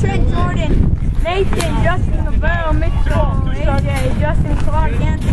Trent Jordan, Nathan, Justin LaBelle, Mitchell, AJ, Justin Clark, Anthony.